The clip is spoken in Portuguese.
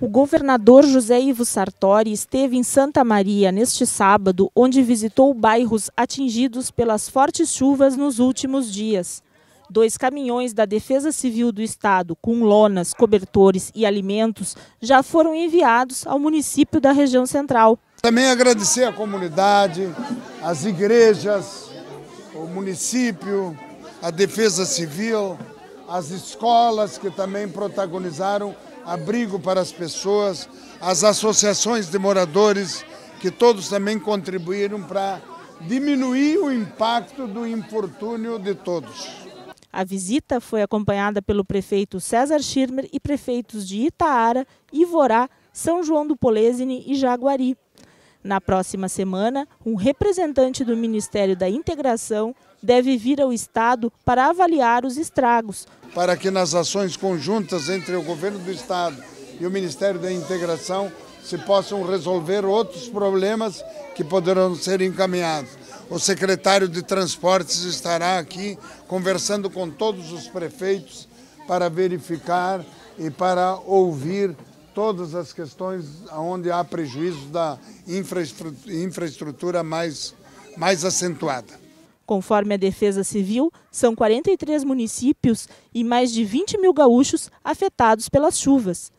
O governador José Ivo Sartori esteve em Santa Maria neste sábado, onde visitou bairros atingidos pelas fortes chuvas nos últimos dias. Dois caminhões da Defesa Civil do Estado, com lonas, cobertores e alimentos, já foram enviados ao município da região central. Também agradecer à comunidade, às igrejas, o município, a Defesa Civil, as escolas que também protagonizaram abrigo para as pessoas, as associações de moradores, que todos também contribuíram para diminuir o impacto do infortúnio de todos. A visita foi acompanhada pelo prefeito César Schirmer e prefeitos de Itaara, Ivorá, São João do Polesine e Jaguari. Na próxima semana, um representante do Ministério da Integração deve vir ao Estado para avaliar os estragos. Para que nas ações conjuntas entre o governo do Estado e o Ministério da Integração se possam resolver outros problemas que poderão ser encaminhados. O secretário de Transportes estará aqui conversando com todos os prefeitos para verificar e para ouvir todas as questões onde há prejuízo da infraestrutura mais, mais acentuada. Conforme a Defesa Civil, são 43 municípios e mais de 20 mil gaúchos afetados pelas chuvas.